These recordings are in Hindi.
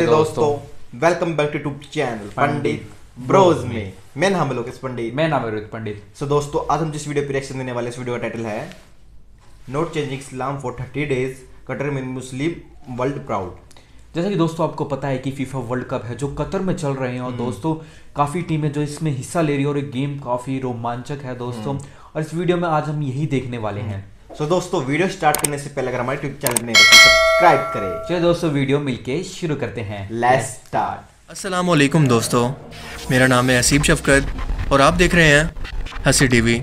नमस्ते दोस्तों। Welcome back to YouTube channel Pandit Bros में। मैं। नाम लोकेश पंडित। मैं नाम रोहित पंडित। सो दोस्तों आज हम जिस वीडियो पे रिएक्शन देने वाले इस वीडियो का टाइटल है not changing Islam for thirty days Qatar में मुस्लिम वर्ल्ड प्राउड जैसा कि दोस्तों आपको पता है कि फीफा वर्ल्ड कप है जो कतर में चल रहे हैं और दोस्तों काफ़ी टीमें जो इसमें हिस्सा ले रही है और ये गेम काफ़ी रोमांचक है दोस्तों। और इस वीडियो में आज हम यही देखने वाले हैं। सो so, दोस्तों वीडियो स्टार्ट करने से पहले अगर हमारे यूट्यूब चैनल ने सब्सक्राइब करें। चलिए दोस्तों वीडियो मिलके शुरू करते हैं। लेट्स स्टार्ट असलकुम दोस्तों। मेरा नाम है हसीब शफकत और आप देख रहे हैं हसी टीवी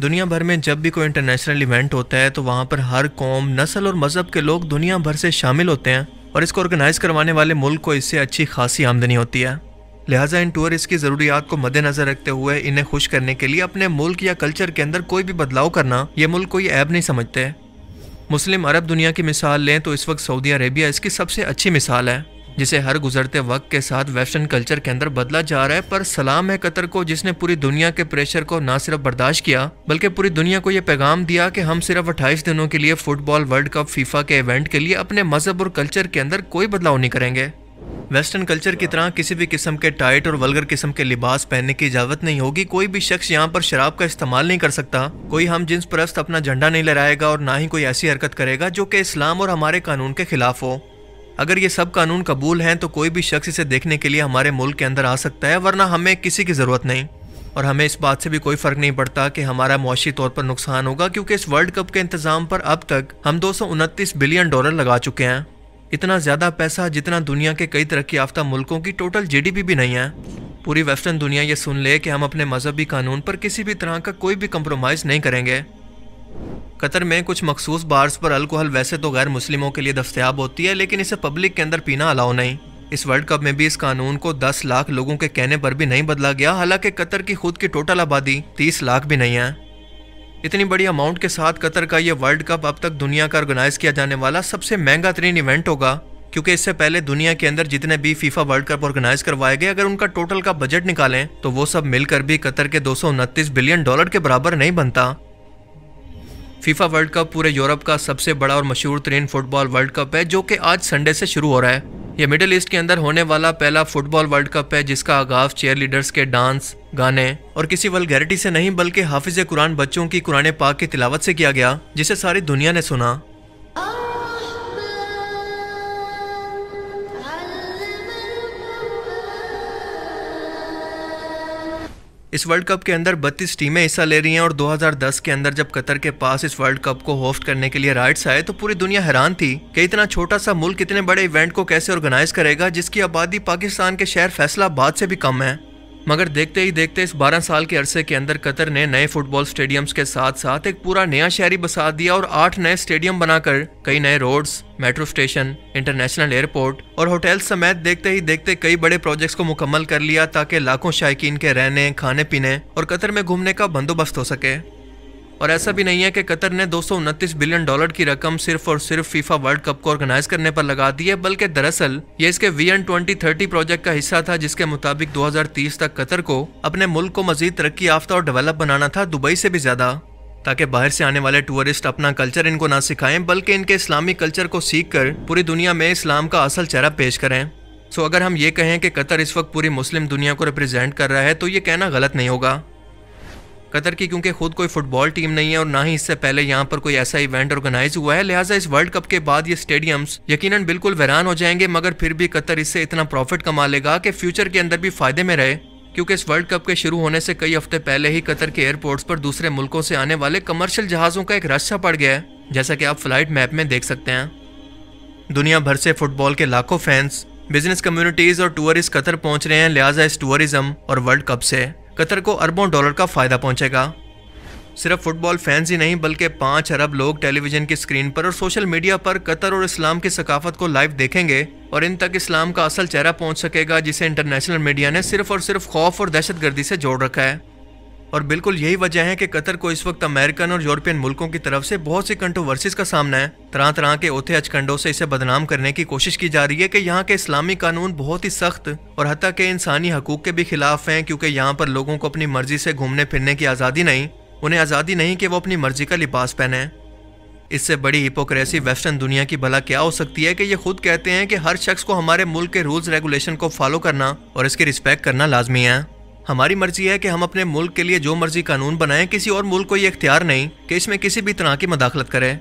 दुनिया भर में जब भी कोई इंटरनेशनल इवेंट होता है तो वहाँ पर हर कौम नस्ल और मज़हब के लोग दुनिया भर से शामिल होते हैं और इसको ऑर्गेनाइज करवाने वाले मुल्क को इससे अच्छी खासी आमदनी होती है। लिहाजा इन टूरिस्ट की ज़रूरियात को मद्देनज़र रखते हुए इन्हें खुश करने के लिए अपने मुल्क या कल्चर के अंदर कोई भी बदलाव करना, ये मुल्क कोई ऐब नहीं समझते। मुस्लिम अरब दुनिया की मिसाल लें तो इस वक्त सऊदी अरेबिया इसकी सबसे अच्छी मिसाल है, जिसे हर गुजरते वक्त के साथ वेस्टर्न कल्चर के अंदर बदला जा रहा है, पर सलाम है कतर को, जिसने पूरी दुनिया के प्रेशर को ना सिर्फ़ बर्दाश्त किया, बल्कि पूरी दुनिया को यह पैगाम दिया कि हम सिर्फ़ 28 दिनों के लिए फुटबॉल वर्ल्ड कप फीफा के इवेंट के लिए अपने मज़हब और कल्चर के अंदर कोई बदलाव नहीं करेंगे। वेस्टर्न कल्चर की तरह किसी भी किस्म के टाइट और वलगर किस्म के लिबास पहनने की इजाज़त नहीं होगी। कोई भी शख्स यहाँ पर शराब का इस्तेमाल नहीं कर सकता। कोई हम जिन्स परस्त अपना झंडा नहीं लहराएगा और ना ही कोई ऐसी हरकत करेगा जो कि इस्लाम और हमारे कानून के खिलाफ हो। अगर ये सब कानून कबूल हैं तो कोई भी शख्स इसे देखने के लिए हमारे मुल्क के अंदर आ सकता है, वरना हमें किसी की ज़रूरत नहीं। और हमें इस बात से भी कोई फ़र्क नहीं पड़ता कि हमारा मुआशी तौर पर नुकसान होगा, क्योंकि इस वर्ल्ड कप के इंतज़ाम पर अब तक हम दो सौ उनतीस बिलियन डॉलर लगा चुके हैं। इतना ज़्यादा पैसा जितना दुनिया के कई तरक्की याफ्ता मुल्कों की टोटल जीडीपी भी नहीं है। पूरी वेस्टर्न दुनिया ये सुन ले कि हम अपने मजहबी कानून पर किसी भी तरह का कोई भी कंप्रोमाइज़ नहीं करेंगे। कतर में कुछ मखसूस बार्स पर अल्कोहल वैसे तो गैर मुस्लिमों के लिए दस्तियाब होती है, लेकिन इसे पब्लिक के अंदर पीना अलाउ नहीं। इस वर्ल्ड कप में भी इस कानून को 10 लाख लोगों के कहने पर भी नहीं बदला गया, हालाँकि कतर की खुद की टोटल आबादी 30 लाख भी नहीं है। इतनी बड़ी अमाउंट के साथ कतर का यह वर्ल्ड कप अब तक दुनिया का ऑर्गेनाइज किया जाने वाला सबसे महँगा तरीन इवेंट होगा, क्योंकि इससे पहले दुनिया के अंदर जितने भी फीफा वर्ल्ड कप ऑर्गेनाइज करवाए गए, अगर उनका टोटल का बजट निकालें तो वो सब मिलकर भी कतर के दो सौ उनतीस बिलियन डॉलर के बराबर नहीं बनता। फीफा वर्ल्ड कप पूरे यूरोप का सबसे बड़ा और मशहूर तरीन फुटबॉल वर्ल्ड कप है, जो कि आज संडे से शुरू हो रहा है। यह मिडिल ईस्ट के अंदर होने वाला पहला फुटबॉल वर्ल्ड कप है, जिसका आगाज़ चेयर लीडर्स के डांस, गाने और किसी वलगैरिटी से नहीं, बल्कि हाफिज कुरान बच्चों की कुरान पाक की तिलावत से किया गया, जिसे सारी दुनिया ने सुना। इस वर्ल्ड कप के अंदर 32 टीमें हिस्सा ले रही हैं और 2010 के अंदर जब कतर के पास इस वर्ल्ड कप को होस्ट करने के लिए राइट्स आए तो पूरी दुनिया हैरान थी कि इतना छोटा सा मुल्क इतने बड़े इवेंट को कैसे ऑर्गेनाइज करेगा, जिसकी आबादी पाकिस्तान के शहर फैसलाबाद से भी कम है। मगर देखते ही देखते इस 12 साल के अरसे के अंदर कतर ने नए फुटबॉल स्टेडियम्स के साथ साथ एक पूरा नया शहरी बसा दिया और आठ नए स्टेडियम बनाकर कई नए roads, metro station, international airport और होटल समेत देखते ही देखते कई बड़े प्रोजेक्ट्स को मुकम्मल कर लिया ताकि लाखों शायकीन के रहने खाने पीने और कतर में घूमने का बंदोबस्त हो सके। और ऐसा भी नहीं है कि कतर ने दो सौ उनतीस बिलियन डॉलर की रकम सिर्फ़ और सिर्फ़ फीफा वर्ल्ड कप को ऑर्गेनाइज करने पर लगा दी है, बल्कि दरअसल ये इसके वी एन थर्टी प्रोजेक्ट का हिस्सा था, जिसके मुताबिक 2030 तक कतर को अपने मुल्क को मजीद तरक्की याफ्ता और डेवलप बनाना था, दुबई से भी ज़्यादा। ताकि बाहर से आने वाले टूरिस्ट अपना कल्चर इनको ना सिखाएँ, बल्कि इनके इस्लामी कल्चर को सीख कर पूरी दुनिया में इस्लाम का असल चेहरा पेश करें। सो अगर हम ये कहें कि कतर इस वक्त पूरी मुस्लिम दुनिया को रिप्रेजेंट कर रहा है तो ये कहना गलत नहीं होगा। कतर की, क्योंकि खुद कोई फुटबॉल टीम नहीं है और ना ही इससे पहले यहाँ पर कोई ऐसा इवेंट ऑर्गेनाइज हुआ है। लिहाजा इस वर्ल्ड कप के बाद ये स्टेडियम्स यकीनन बिल्कुल वीरान हो जाएँगे, मगर फिर भी कतर इससे इतना प्रॉफिट कमा लेगा कि फ्यूचर के अंदर भी फ़ायदे में रहे। क्योंकि इस वर्ल्ड कप के शुरू होने से कई हफ़्ते पहले ही कतर के एयरपोर्ट्स पर दूसरे मुल्कों से आने वाले कमर्शियल जहाज़ों का एक रस्सा पड़ गया है, जैसा कि आप फ़्लाइट मैप में देख सकते हैं। दुनिया भर से फुटबॉल के लाखों फैंस बिज़नेस कम्युनिटीज और टूरिस्ट कतर पहुँच रहे हैं, लिहाजा इस टूरिज़्म और वर्ल्ड कप से। कतर को अरबों डॉलर का फ़ायदा पहुंचेगा। सिर्फ़ फुटबॉल फैंस ही नहीं, बल्कि पाँच अरब लोग टेलीविज़न की स्क्रीन पर और सोशल मीडिया पर कतर और इस्लाम की सकाफत को लाइव देखेंगे और इन तक इस्लाम का असल चेहरा पहुँच सकेगा, जिसे इंटरनेशनल मीडिया ने सिर्फ़ और सिर्फ़ खौफ और दहशत गर्दी से जोड़ रखा है। और बिल्कुल यही वजह है कि कतर को इस वक्त अमेरिकन और यूरोपियन मुल्कों की तरफ़ से बहुत सी कंट्रोवर्सीज का सामना है। तरह तरह के ओथे अचकंडों से इसे बदनाम करने की कोशिश की जा रही है कि यहाँ के इस्लामी कानून बहुत ही सख्त और हती के इंसानी हकूक के भी खिलाफ हैं, क्योंकि यहाँ पर लोगों को अपनी मर्ज़ी से घूमने फिरने की आज़ादी नहीं, उन्हें आज़ादी नहीं कि वो अपनी मर्ज़ी का लिबास पहने। इससे बड़ी हिपोक्रेसी वेस्टर्न दुनिया की भला क्या हो सकती है कि ये खुद कहते हैं कि हर शख्स को हमारे मुल्क के रूल्स रेगुलेशन को फॉलो करना और इसकी रिस्पेक्ट करना लाजमी है। हमारी मर्ज़ी है कि हम अपने मुल्क के लिए जो मर्ज़ी कानून बनाएँ, किसी और मुल्क को ये इख्तियार नहीं कि इसमें किसी भी तरह की मदाखलत करें।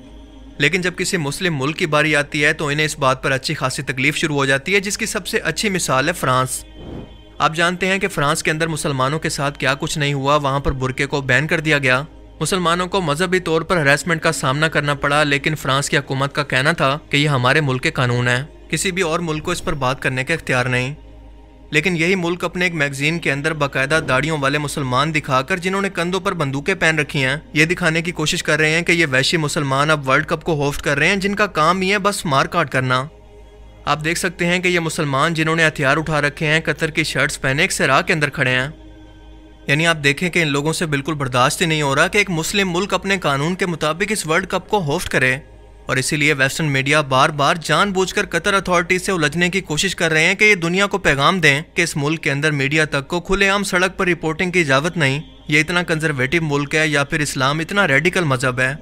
लेकिन जब किसी मुस्लिम मुल्क की बारी आती है तो इन्हें इस बात पर अच्छी खासी तकलीफ़ शुरू हो जाती है, जिसकी सबसे अच्छी मिसाल है फ्रांस। आप जानते हैं कि फ्रांस के अंदर मुसलमानों के साथ क्या कुछ नहीं हुआ, वहाँ पर बुरके को बैन कर दिया गया। मुसलमानों को मजहबी तौर पर हरासमेंट का सामना करना पड़ा, लेकिन फ्रांस की हुकूमत का कहना था कि यह हमारे मुल्क के कानून है। किसी भी और मुल्क को इस पर बात करने का इख्तियार नहीं। लेकिन यही मुल्क अपने एक मैगजीन के अंदर बाकायदा दाढ़ियों वाले मुसलमान दिखाकर जिन्होंने कंधों पर बंदूकें पहन रखी हैं, ये दिखाने की कोशिश कर रहे हैं कि ये वैशी मुसलमान अब वर्ल्ड कप को होस्ट कर रहे हैं, जिनका काम ही है बस मार काट करना। आप देख सकते हैं कि ये मुसलमान जिन्होंने हथियार उठा रखे हैं, कतर की शर्ट्स पहने एक सराह के अंदर खड़े हैं। यानी आप देखें कि इन लोगों से बिल्कुल बर्दाश्त ही नहीं हो रहा कि एक मुस्लिम मुल्क अपने कानून के मुताबिक इस वर्ल्ड कप को होस्ट करे। और इसीलिए वेस्टर्न मीडिया बार बार जानबूझकर कतर अथॉरिटी से उलझने की कोशिश कर रहे हैं कि ये दुनिया को पैगाम दें कि इस मुल्क के अंदर मीडिया तक को खुलेआम सड़क पर रिपोर्टिंग की इजाज़त नहीं। ये इतना कंजर्वेटिव मुल्क है या फिर इस्लाम इतना रेडिकल मज़हब है?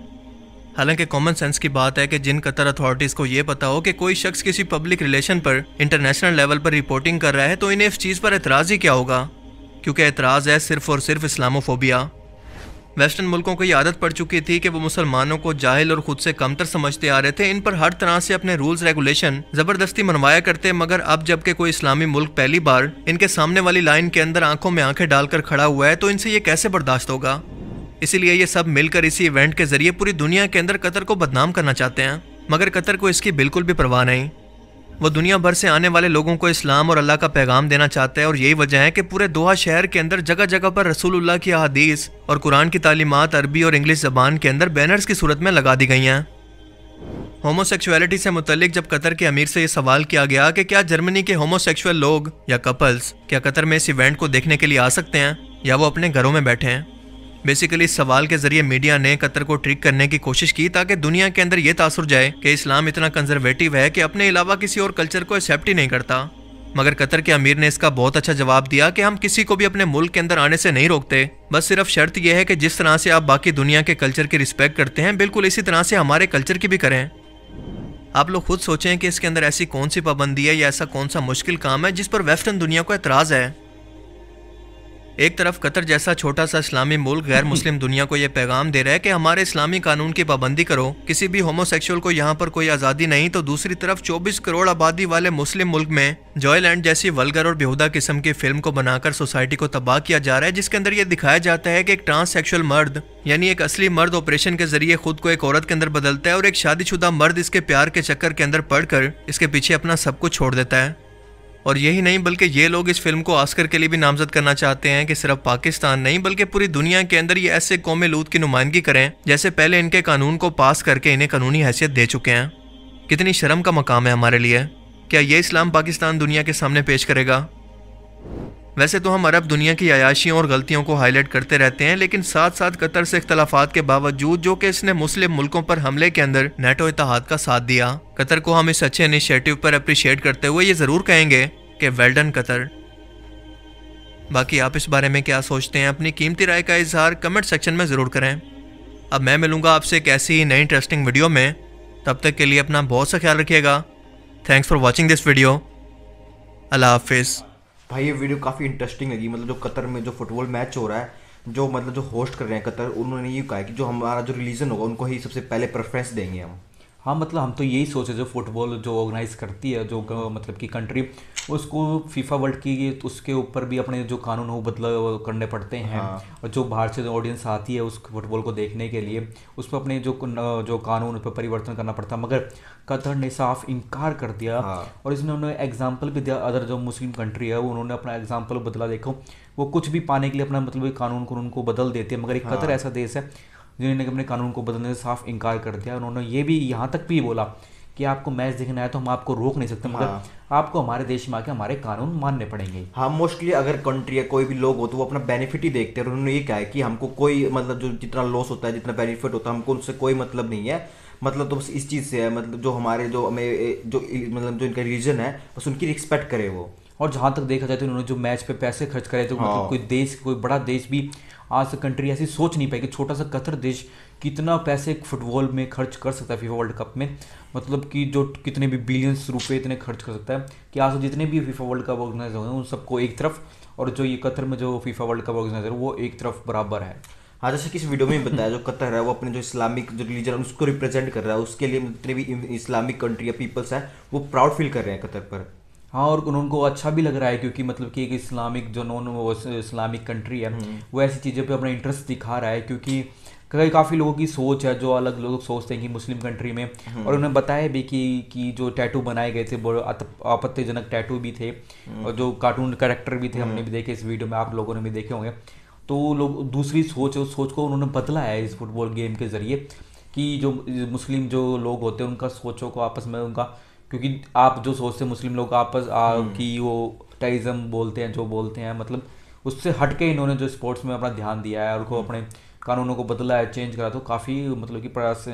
हालाँकि कॉमन सेंस की बात है कि जिन कतर अथॉरिटीज़ को ये पता हो कि कोई शख्स किसी पब्लिक रिलेशन पर इंटरनेशनल लेवल पर रिपोर्टिंग कर रहा है तो इन्हें इस चीज़ पर एतराज़ ही क्या होगा? क्योंकि एतराज़ है सिर्फ़ और सिर्फ़ इस्लामोफोबिया। वेस्टर्न मुल्कों को ये आदत पड़ चुकी थी कि वो मुसलमानों को जाहिल और खुद से कमतर समझते आ रहे थे। इन पर हर तरह से अपने रूल्स, रेगुलेशन ज़बरदस्ती मनवाया करते, मगर अब जबकि कोई इस्लामी मुल्क पहली बार इनके सामने वाली लाइन के अंदर आँखों में आँखें डालकर खड़ा हुआ है तो इनसे ये कैसे बर्दाश्त होगा? इसीलिए ये सब मिलकर इसी इवेंट के ज़रिए पूरी दुनिया के अंदर कतर को बदनाम करना चाहते हैं, मगर कतर को इसकी बिल्कुल भी परवाह नहीं। वो दुनिया भर से आने वाले लोगों को इस्लाम और अल्लाह का पैगाम देना चाहता है और यही वजह है कि पूरे दोहा शहर के अंदर जगह जगह पर रसूलुल्लाह की अहादीस और कुरान की तालीमत अरबी और इंग्लिश जबान के अंदर बैनर्स की सूरत में लगा दी गई हैं। होमोसेक्सुअलिटी से मुतलिक जब कतर के अमीर से ये सवाल किया गया कि क्या जर्मनी के होमोसेक्सुअल लोग या कपल्स क्या कतर में इस इवेंट को देखने के लिए आ सकते हैं या वो अपने घरों में बैठे हैं? बेसिकली इस सवाल के ज़रिए मीडिया ने कतर को ट्रिक करने की कोशिश की ताकि दुनिया के अंदर यह तासुर जाए कि इस्लाम इतना कंजर्वेटिव है कि अपने अलावा किसी और कल्चर को एक्सेप्ट ही नहीं करता। मगर कतर के अमीर ने इसका बहुत अच्छा जवाब दिया कि हम किसी को भी अपने मुल्क के अंदर आने से नहीं रोकते। बस सिर्फ़ शर्त यह है कि जिस तरह से आप बाकी दुनिया के कल्चर की रिस्पेक्ट करते हैं, बिल्कुल इसी तरह से हमारे कल्चर की भी करें। आप लोग खुद सोचें कि इसके अंदर ऐसी कौन सी पाबंदी है या ऐसा कौन सा मुश्किल काम है जिस पर वेस्टर्न दुनिया को एतराज़ है। एक तरफ़ कतर जैसा छोटा सा इस्लामी मुल्क गैर मुस्लिम दुनिया को यह पैगाम दे रहा है कि हमारे इस्लामी कानून की पाबंदी करो। किसी भी होमोसेक्सुअल को यहाँ पर कोई आज़ादी नहीं तो दूसरी तरफ़ 24 करोड़ आबादी वाले मुस्लिम मुल्क में जॉयलैंड जैसी वलगर और बेहुदा किस्म की फ़िल्म को बनाकर सोसाइटी को तबाह किया जा रहा है, जिसके अंदर यह दिखाया जाता है कि एक ट्रांससेक्सुअल मर्द, यानी एक असली मर्द ऑपरेशन के ज़रिए खुद को एक औरत के अंदर बदलता है और एक शादीशुदा मर्द इसके प्यार के चक्कर के अंदर पढ़कर इसके पीछे अपना सब कुछ छोड़ देता है। और यही नहीं, बल्कि ये लोग इस फ़िल्म को आस्कर के लिए भी नामजद करना चाहते हैं कि सिर्फ़ पाकिस्तान नहीं, बल्कि पूरी दुनिया के अंदर ये ऐसे कौम लूद की नुमाइंदगी करें, जैसे पहले इनके कानून को पास करके इन्हें कानूनी हैसियत दे चुके हैं। कितनी शर्म का मकाम है हमारे लिए। क्या ये इस्लाम पाकिस्तान दुनिया के सामने पेश करेगा? वैसे तो हम अरब दुनिया की अयाशियों और गलतियों को हाईलाइट करते रहते हैं, लेकिन साथ साथ कतर से इख्तलाफात के बावजूद, जो कि इसने मुस्लिम मुल्कों पर हमले के अंदर नेटो इतिहाद का साथ दिया। कतर को हम इस अच्छे इनिशिएटिव पर अप्रिशिएट करते हुए ये ज़रूर कहेंगे कि वेल्डन कतर। बाकी आप इस बारे में क्या सोचते हैं? अपनी कीमती राय का इजहार कमेंट सेक्शन में ज़रूर करें। अब मैं मिलूँगा आपसे एक ऐसी नई इंटरेस्टिंग वीडियो में। तब तक के लिए अपना बहुत सा ख्याल रखिएगा। Thanks for watching this video Allah हाफिज़। भाई, ये वीडियो काफ़ी इंटरेस्टिंग लगी। मतलब जो कतर में जो फुटबॉल मैच हो रहा है, जो मतलब जो होस्ट कर रहे हैं कतर, उन्होंने ये कहा कि जो हमारा जो रिलीजन होगा, उनको ही सबसे पहले प्रेफरेंस देंगे हम। हाँ मतलब हम तो यही सोचे जो फुटबॉल जो ऑर्गेनाइज करती है, जो मतलब कि कंट्री उसको फीफा वर्ल्ड की तो उसके ऊपर भी अपने जो कानून हो बदलाव करने पड़ते हैं हाँ। और जो बाहर से ऑडियंस आती है उस फुटबॉल को देखने के लिए उस पर अपने जो जो कानून पर परिवर्तन करना पड़ता है मगर कतर ने साफ़ इनकार कर दिया हाँ। और इसने उन्होंने एग्ज़ाम्पल भी दिया अदर जो मुस्लिम कंट्री है उन्होंने अपना एग्ज़ाम्पल बदला देखो वो कुछ भी पाने के लिए अपना मतलब कानून कानून को बदल देते हैं मगर एक हाँ। कतर ऐसा देश है जिन्होंने अपने कानून को बदलने से साफ़ इनकार कर दिया उन्होंने ये भी यहाँ तक भी बोला कि आपको मैच देखना है तो हम आपको रोक नहीं सकते मगर हाँ। आपको हमारे देश में आके हमारे कानून मानने पड़ेंगे। हाँ मोस्टली अगर कंट्री या कोई भी लोग हो तो वो अपना बेनिफिट ही देखते हैं उन्होंने ये कहा है कि हमको कोई मतलब जो जितना लॉस होता है जितना बेनिफिट होता है हमको उनसे कोई मतलब नहीं है। मतलब तो बस इस चीज़ से है मतलब जो हमारे जो हमें जो मतलब जो इनका रीजन है बस उनकी रिस्पेक्ट करे वो। और जहाँ तक देखा जाए तो उन्होंने जो मैच पे पैसे खर्च करे तो मतलब कोई देश कोई बड़ा देश भी आज तक कंट्री ऐसी सोच नहीं पाई कि छोटा सा कतर देश कितना पैसे फुटबॉल में खर्च कर सकता है फीफा वर्ल्ड कप में। मतलब कि जो कितने भी बिलियंस रुपए इतने खर्च कर सकता है कि आज जितने भी फीफा वर्ल्ड कप ऑर्गेनाइज हुए हैं उन सबको एक तरफ़ और जो ये कतर में जो फीफा वर्ल्ड कप ऑर्गेनाइजर वो एक तरफ़ बराबर है। हाँ जैसे कि इस वीडियो में बताया जो कतर है वो अपने जो इस्लामिक जो रिलीजन है उसको रिप्रेजेंट कर रहा है उसके लिए जितने भी इस्लामिक कंट्री या पीपल्स है वो प्राउड फील कर रहे हैं कतर पर। हाँ और उनको अच्छा भी लग रहा है क्योंकि मतलब कि एक इस्लामिक जो नॉन इस्लामिक कंट्री है वो ऐसी चीज़ों पे अपना इंटरेस्ट दिखा रहा है क्योंकि कई काफ़ी लोगों की सोच है जो अलग लोग सोचते हैं कि मुस्लिम कंट्री में। और उन्होंने बताया भी कि कि जो टैटू बनाए गए थे वो आपत्तिजनक टैटू भी थे और जो कार्टून करेक्टर भी थे हमने भी देखे इस वीडियो में आप लोगों ने भी देखे होंगे। तो लोग दूसरी सोच है उस सोच को उन्होंने बदला है इस फुटबॉल गेम के ज़रिए कि जो मुस्लिम जो लोग होते हैं उनका सोचों को आपस में उनका क्योंकि आप जो सोचते हैं मुस्लिम लोग आपस हम्म। की वो टाइज़म बोलते हैं जो बोलते हैं मतलब उससे हट के इन्होंने जो स्पोर्ट्स में अपना ध्यान दिया है और उनको अपने कानूनों को बदला है चेंज करा तो काफ़ी मतलब कि प्रयास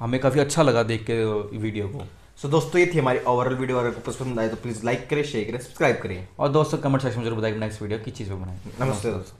हमें काफ़ी अच्छा लगा देख के वीडियो को। सो so, दोस्तों ये थी हमारी ओवरऑल वीडियो अगर आपको पसंद आए तो प्लीज़ लाइक करें शेयर करें सब्सक्राइब करें। और दोस्तों कमेंट सेक्शन में ज़रूर बताइए नेक्स्ट वीडियो किस चीज़ पर बनाए। नमस्ते दोस्तों।